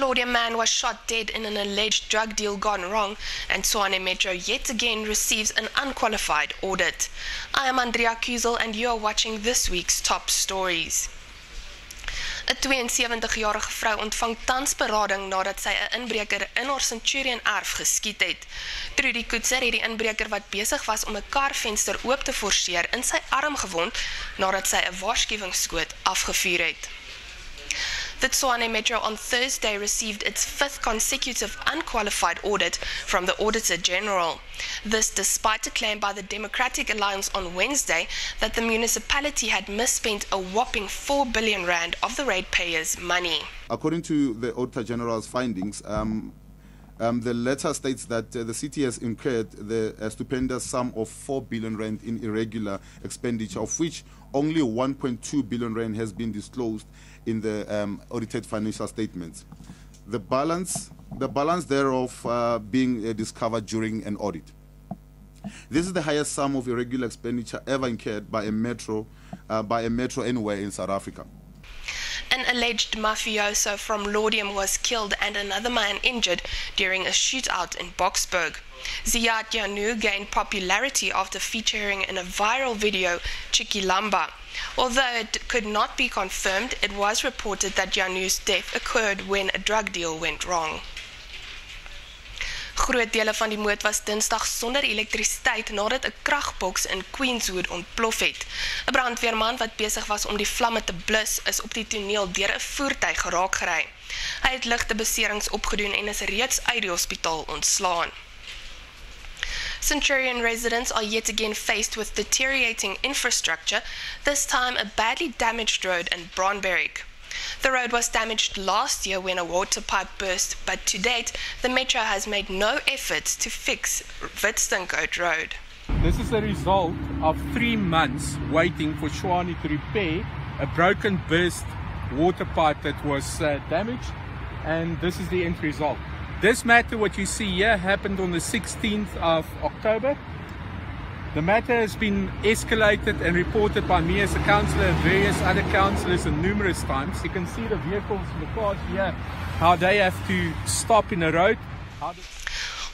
Laudium man was shot dead in an alleged drug deal gone wrong, and Tshwane Metro yet again receives an unqualified audit. I am Andrea Kuzel, and you are watching this week's top stories. 'n 72-jarige vrou ontvang tans berading nadat sy 'n inbreker in haar Centurion erf geskiet het. Trudy Koetser het die inbreker wat besig was om 'n karvenster oop te forceer in sy arm gewond nadat sy 'n waarskuwingsskoot afgevuur het. The Tshwane Metro on Thursday received its fifth consecutive unqualified audit from the Auditor General. This despite a claim by the Democratic Alliance on Wednesday that the municipality had misspent a whopping 4 billion rand of the ratepayers' money. According to the Auditor General's findings, um, um, the letter states that uh, the city has incurred the uh, stupendous sum of 4 billion rand in irregular expenditure, of which only 1.2 billion rand has been disclosed in the um, audited financial statements. The balance, the balance thereof uh, being uh, discovered during an audit. This is the highest sum of irregular expenditure ever incurred by a metro, uh, by a metro anywhere in South Africa. An alleged mafioso from Laudium was killed and another man injured during a shootout in Boksburg. Ziad Janu gained popularity after featuring in a viral video Chikilamba. Although it could not be confirmed, it was reported that Janu's death occurred when a drug deal went wrong. Groot dele van die moed was Dinsdag sonder elektrisiteit nadat 'n kragboks in Queenswood ontplof het. 'n Brandweerman wat besig was om die vlamme te blus, is op die toneel deur 'n voertuig geraak gery. Hy het ligte beserings opgedoen en is reeds uit die hospitaal ontslaan. Centurion residents are yet again faced with deteriorating infrastructure, this time a badly damaged road in Bronberg. The road was damaged last year when a water pipe burst, but to date, the Metro has made no efforts to fix Witstencote Road. This is a result of three months waiting for Tshwane to repair a broken burst water pipe that was uh, damaged, and this is the end result. This matter, what you see here, happened on the 16th of October. The matter has been escalated and reported by me as a councillor and various other councillors and numerous times. You can see the vehicles, the cars here, how they have to stop in the road.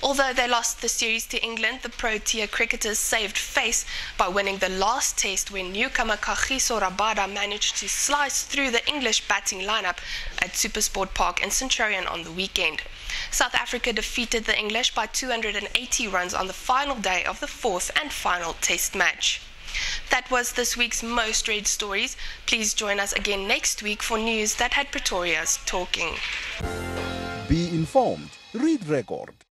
Although they lost the series to England, the Protea cricketers saved face by winning the last test when newcomer Kagiso Rabada managed to slice through the English batting lineup at Supersport Park in Centurion on the weekend. South Africa defeated the English by 280 runs on the final day of the fourth and final test match. That was this week's most read stories. Please join us again next week for news that had Pretoria's talking. Be informed. Read Rekord.